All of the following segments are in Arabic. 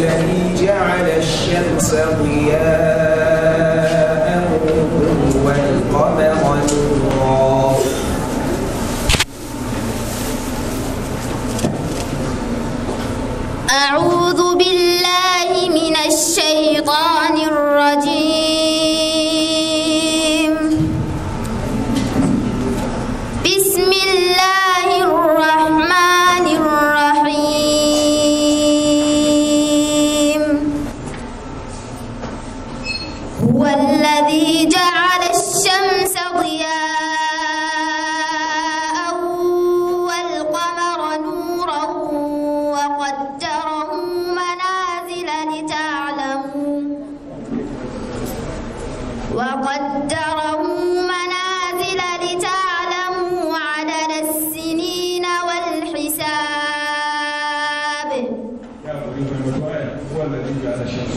الذي جعل الشمس ضياء هو الذي جعل الشمس ضياء والقمر نورا وقدره منازل لتعلموا وقدره منازل لتعلموا عدد السنين والحساب. هو الذي جعل الشمس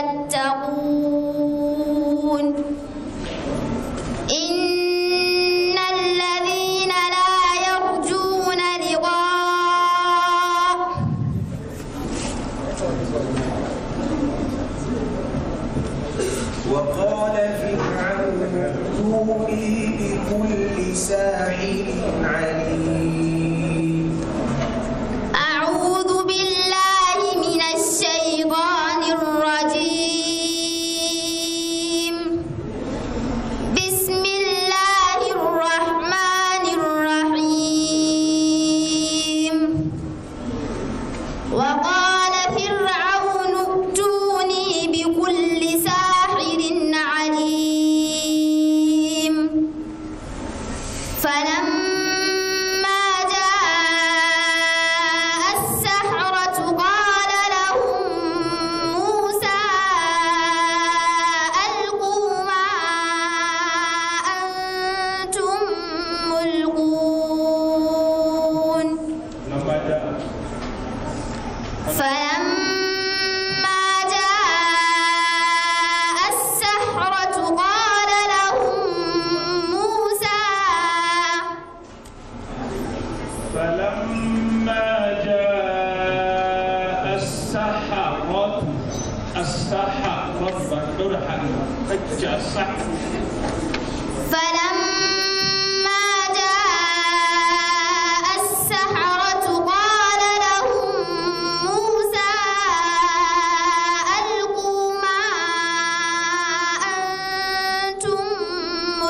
يتقون إن الذين لا يرجون لقاء وقال فرعون ائتوني بكل ساحر عليم. فلما جاء السحرة قال لهم موسى فلما جاء السحرة السحرة بكرها فجاء السحر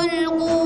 ألقوا ما أنتم ملقون